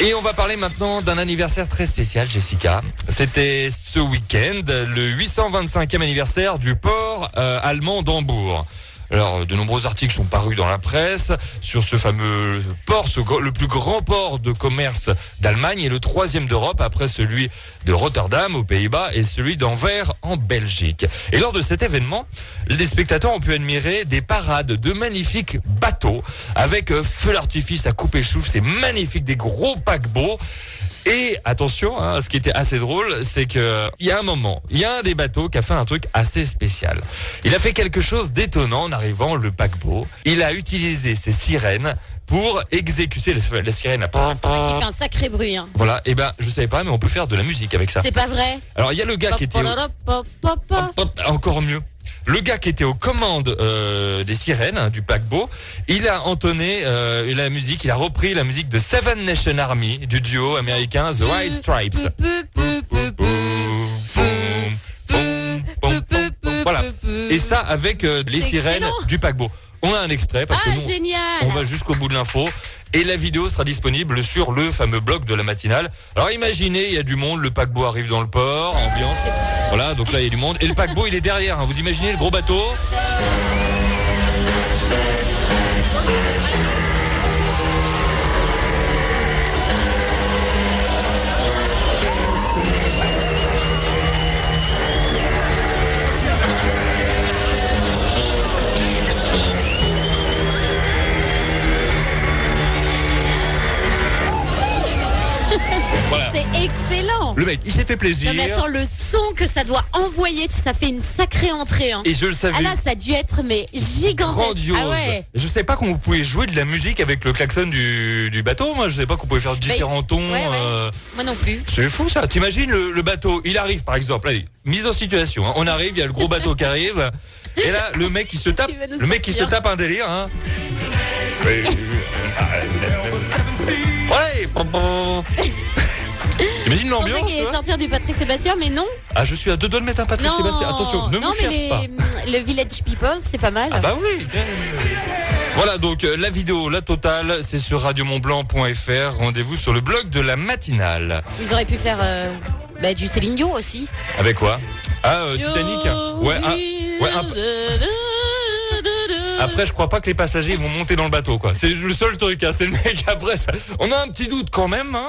Et on va parler maintenant d'un anniversaire très spécial, Jessica. C'était ce week-end, le 825e anniversaire du port euh, allemand d'Hambourg. Alors, de nombreux articles sont parus dans la presse sur ce fameux port, le plus grand port de commerce d'Allemagne et le troisième d'Europe après celui de Rotterdam aux Pays-Bas et celui d'Anvers en Belgique. Et lors de cet événement, les spectateurs ont pu admirer des parades de magnifiques bateaux avec feu d'artifice à couper le souffle. C'est magnifique, des gros paquebots. Et attention, hein, ce qui était assez drôle, c'est que il y a un moment, il y a un des bateaux qui a fait un truc assez spécial. Il a fait quelque chose d'étonnant en arrivant le paquebot. Il a utilisé ses sirènes pour exécuter la, la sirène. Qui fait un sacré bruit. Hein. Voilà, et ben je savais pas, mais on peut faire de la musique avec ça. C'est pas vrai. Alors il y a le gars qui était Pop, pop, encore mieux. Le gars qui était aux commandes euh, des sirènes hein, du paquebot, il a entonné euh, la musique, il a repris la musique de Seven Nation Army du duo américain The White Stripes. Voilà. Et ça avec euh, les sirènes excellent. du paquebot. On a un extrait parce que Ah, nous, génial. on va jusqu'au bout de l'info. Et la vidéo sera disponible sur le fameux blog de la matinale. Alors imaginez, il y a du monde, le paquebot arrive dans le port, ambiance. Voilà, donc là il y a du monde. Et le paquebot il est derrière. hein. Vous imaginez le gros bateau? Excellent. Le mec, il s'est fait plaisir. Non mais attends, le son que ça doit envoyer, ça fait une sacrée entrée. Hein. Et je le savais. Ah là, ça a dû être mais gigantesque. Grandiose. Ah ouais. Je sais pas qu'on pouvait jouer de la musique avec le klaxon du, du bateau. Moi, je sais pas qu'on pouvait faire différents tons. ouais, ouais. euh, Moi non plus. C'est fou ça. T'imagines le, le bateau, il arrive par exemple. Allez, mise en situation. hein. On arrive, il y a le gros bateau qui arrive. Et là, le mec il se tape, Il le mec il se tape un délire. Hein. Ouais. pom, pom. T'imagines Je pensais l'ambiance qu'il allait toi sortir du Patrick Sébastien, mais non. Ah, je suis à deux doigts de mettre un Patrick non, Sébastien. Attention, ne non, me mais cherche pas. le Village People, c'est pas mal. Ah bah oui. Voilà donc euh, la vidéo, la totale, c'est sur radiomontblanc.fr. Rendez-vous sur le blog de la matinale. Ils auraient pu faire euh, bah, du Céline Dion aussi. Avec quoi? Ah, euh, Titanic Ouais, un- ouais, un peu. Après, je crois pas que les passagers vont monter dans le bateau, quoi. C'est le seul truc, hein. C'est le mec après ça. On a un petit doute quand même, hein.